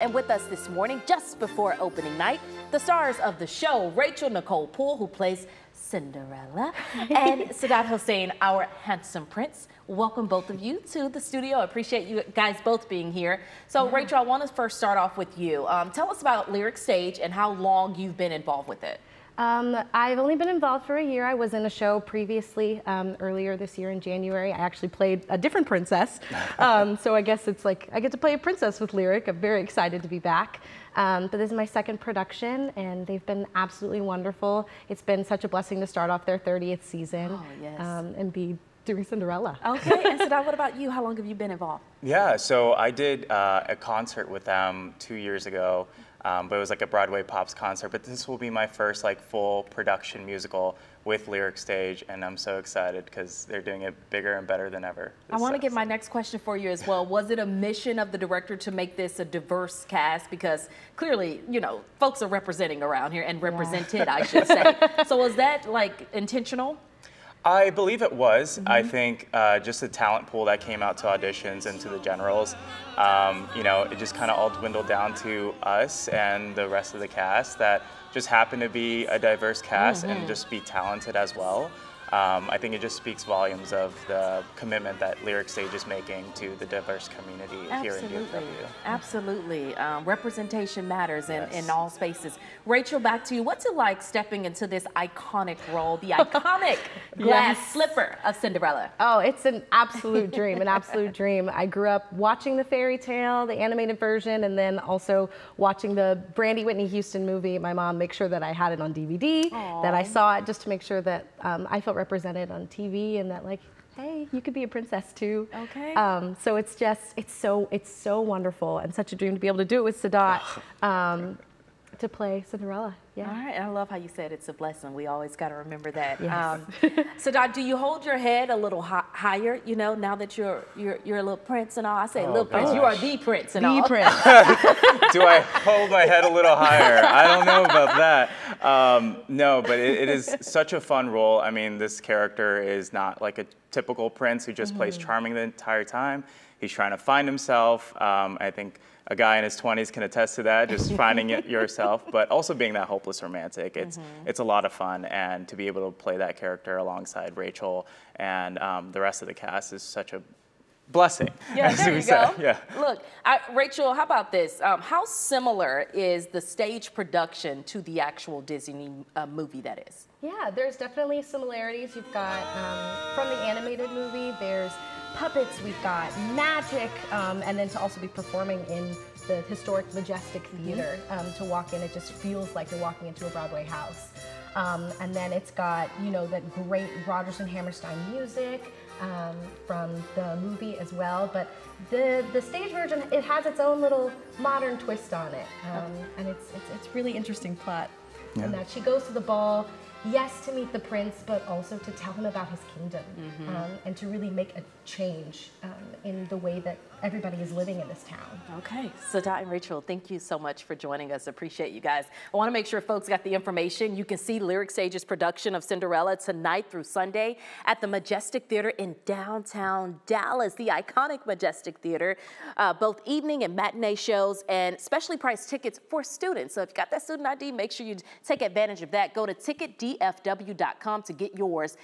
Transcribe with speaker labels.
Speaker 1: And with us this morning, just before opening night, the stars of the show, Rachel Nicole Poole, who plays Cinderella, and Sadat Hossein, our handsome prince. Welcome both of you to the studio. I appreciate you guys both being here. So, yeah. Rachel, I want to first start off with you. Um, tell us about Lyric Stage and how long you've been involved with it.
Speaker 2: Um, I've only been involved for a year. I was in a show previously um, earlier this year in January. I actually played a different princess. Um, so I guess it's like I get to play a princess with Lyric. I'm very excited to be back. Um, but this is my second production, and they've been absolutely wonderful. It's been such a blessing to start off their 30th season
Speaker 1: oh, yes.
Speaker 2: Um, and be doing Cinderella.
Speaker 1: Okay, and Sadat, what about you? How long have you been involved?
Speaker 3: Yeah, so I did uh, a concert with them two years ago. Um, but it was like a Broadway Pops concert. But this will be my first like full production musical with Lyric Stage, and I'm so excited because they're doing it bigger and better than ever.
Speaker 1: I want to get my next question for you as well. Was it a mission of the director to make this a diverse cast? Because clearly, you know, folks are representing around here and represented, yeah. I should say. so was that like intentional?
Speaker 3: I believe it was. Mm-hmm. I think uh, just the talent pool that came out to auditions and to the generals, um, you know, it just kind of all dwindled down to us and the rest of the cast that just happened to be a diverse cast mm-hmm. and just be talented as well um, I think it just speaks volumes of the commitment that Lyric Stage is making to the diverse community
Speaker 1: Absolutely.
Speaker 3: here in DFW.
Speaker 1: Absolutely. Um, representation matters in, yes. in all spaces. Rachel, back to you. What's it like stepping into this iconic role, the iconic glass yes. slipper of Cinderella?
Speaker 2: Oh, it's an absolute dream, an absolute dream. I grew up watching the fairy tale, the animated version, and then also watching the Brandy Whitney Houston movie. My mom make sure that I had it on DVD, Aww. that I saw it just to make sure that um, I felt represented on TV and that like hey, you could be a princess too.
Speaker 1: Okay.
Speaker 2: Um, so it's just, it's so, it's so wonderful and such a dream to be able to do it with Sadat. Um, to play Cinderella. Yeah.
Speaker 1: All right. I love how you said it's a blessing. We always got to remember that.
Speaker 2: Yes. Um,
Speaker 1: so, Doc, do you hold your head a little hi higher? You know, now that you're you're you're a little prince and all. I say oh, little gosh. prince. You are the prince and
Speaker 2: the
Speaker 1: all.
Speaker 2: The prince.
Speaker 3: do I hold my head a little higher? I don't know about that. Um, no, but it, it is such a fun role. I mean, this character is not like a typical prince who just mm -hmm. plays charming the entire time. He's trying to find himself. Um, I think a guy in his 20s can attest to that, just finding it yourself, but also being that hopeless romantic. It's, mm-hmm. it's a lot of fun, and to be able to play that character alongside Rachel and um, the rest of the cast is such a blessing.
Speaker 1: Yeah, there you go. Yeah. Look, I, Rachel, how about this? Um, how similar is the stage production to the actual Disney uh, movie that is?
Speaker 2: Yeah, there's definitely similarities. You've got um, from the animated movie, there's puppets, we've got magic, um, and then to also be performing in the historic Majestic mm-hmm. Theater. Mm -hmm. um, to walk in, it just feels like you're walking into a Broadway house. Um, and then it's got, you know, that great Rodgers and Hammerstein music um, from the movie as well. But the, the stage version, it has its own little modern twist on it. Um, and it's, it's, it's really interesting plot. Yeah. And that she goes to the ball yes, to meet the prince, but also to tell him about his kingdom mm-hmm. um, and to really make a change um, in the way that everybody is living in this town.
Speaker 1: Okay, so Dot and Rachel, thank you so much for joining us. Appreciate you guys. I want to make sure folks got the information. You can see Lyric Stage's production of Cinderella tonight through Sunday at the Majestic Theater in downtown Dallas, the iconic Majestic Theater. Uh, both evening and matinee shows and specially priced tickets for students. So if you got that student ID, make sure you take advantage of that. Go to ticketdfw.com to get yours.